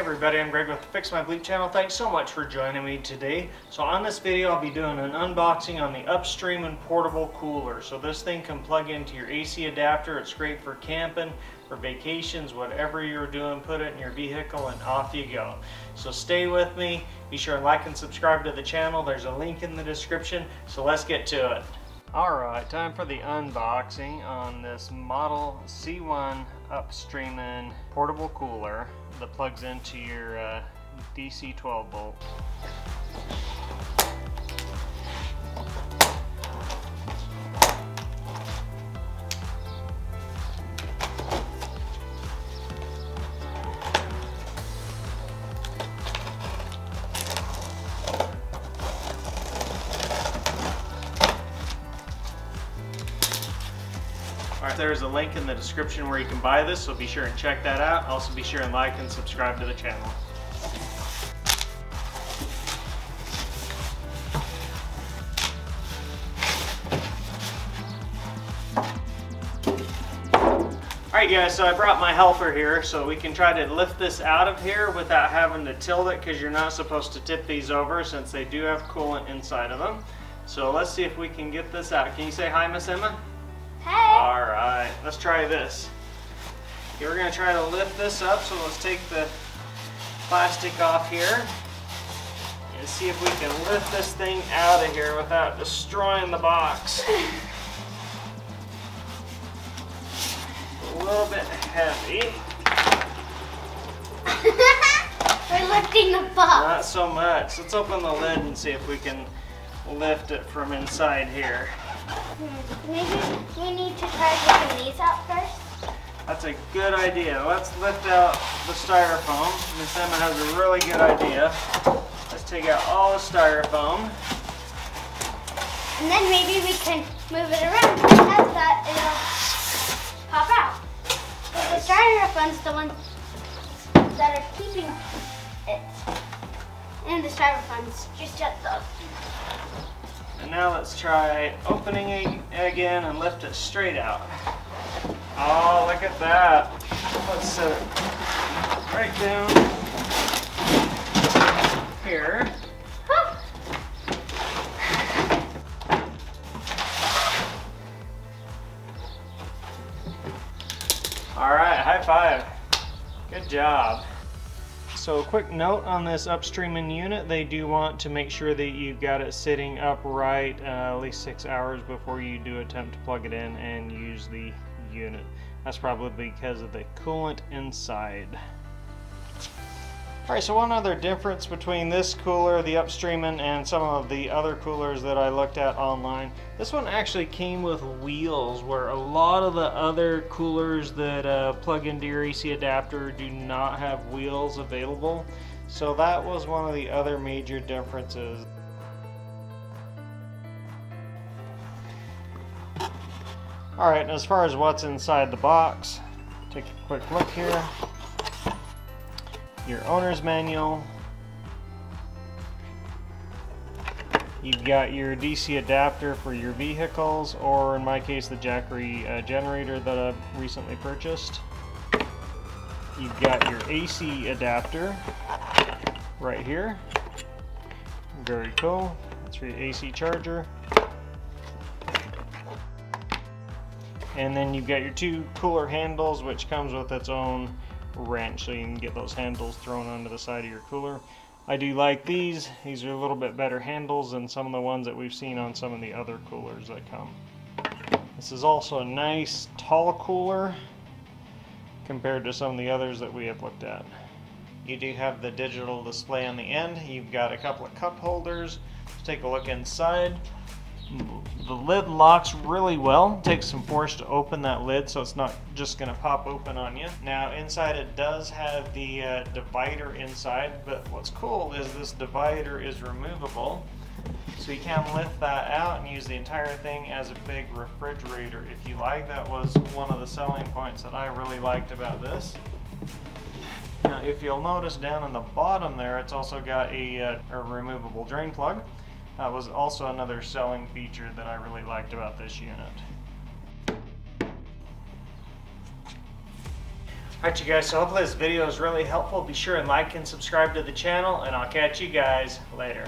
Everybody, I'm Greg with the Fix My Bleep channel. Thanks so much for joining me today. So on this video, I'll be doing an unboxing on the Upstreman Portable Cooler. So this thing can plug into your AC adapter. It's great for camping, for vacations, whatever you're doing, put it in your vehicle and off you go. So stay with me. Be sure to like and subscribe to the channel. There's a link in the description. So let's get to it. Alright, time for the unboxing on this Model C1 Upstreman portable cooler that plugs into your uh, DC 12 volt. There's a link in the description where you can buy this, so be sure and check that out. Also be sure and like and subscribe to the channel. Alright guys, so I brought my helper here so we can try to lift this out of here without having to tilt it because you're not supposed to tip these over since they do have coolant inside of them. So let's see if we can get this out. Can you say hi, Miss Emma? All right, let's try this. Okay, we're gonna try to lift this up, so let's take the plastic off here and see if we can lift this thing out of here without destroying the box. A little bit heavy, We're lifting the box. not so much. Let's open the lid and see if we can lift it from inside here. Hmm, Maybe we need to try getting these out first. That's a good idea. Let's lift out the styrofoam. Miss Emma has a really good idea. Let's take out all the styrofoam. And then maybe we can move it around. As that, it'll pop out. But the styrofoam's the ones that are keeping it. And the styrofoam's just at the... And now let's try opening it again and lift it straight out. Oh, look at that. Let's set it right down here. All right, high five. Good job. So a quick note on this Upstreman unit, they do want to make sure that you've got it sitting upright uh, at least six hours before you do attempt to plug it in and use the unit. That's probably because of the coolant inside. Alright, so one other difference between this cooler, the Upstreman, and some of the other coolers that I looked at online, this one actually came with wheels, where a lot of the other coolers that uh, plug into your AC adapter do not have wheels available. So that was one of the other major differences. Alright, as far as what's inside the box, take a quick look here your owner's manual. You've got your DC adapter for your vehicles, or in my case, the Jackery uh, generator that I've recently purchased. You've got your AC adapter right here. Very cool. That's for your AC charger. And then you've got your two cooler handles, which comes with its own wrench so you can get those handles thrown onto the side of your cooler. I do like these. These are a little bit better handles than some of the ones that we've seen on some of the other coolers that come. This is also a nice tall cooler compared to some of the others that we have looked at. You do have the digital display on the end. You've got a couple of cup holders. Let's take a look inside. The lid locks really well. Takes some force to open that lid so it's not just going to pop open on you. Now inside it does have the uh, divider inside, but what's cool is this divider is removable. So you can lift that out and use the entire thing as a big refrigerator if you like. That was one of the selling points that I really liked about this. Now if you'll notice down in the bottom there, it's also got a, uh, a removable drain plug. That was also another selling feature that I really liked about this unit. Alright you guys, so hopefully this video is really helpful. Be sure and like and subscribe to the channel and I'll catch you guys later.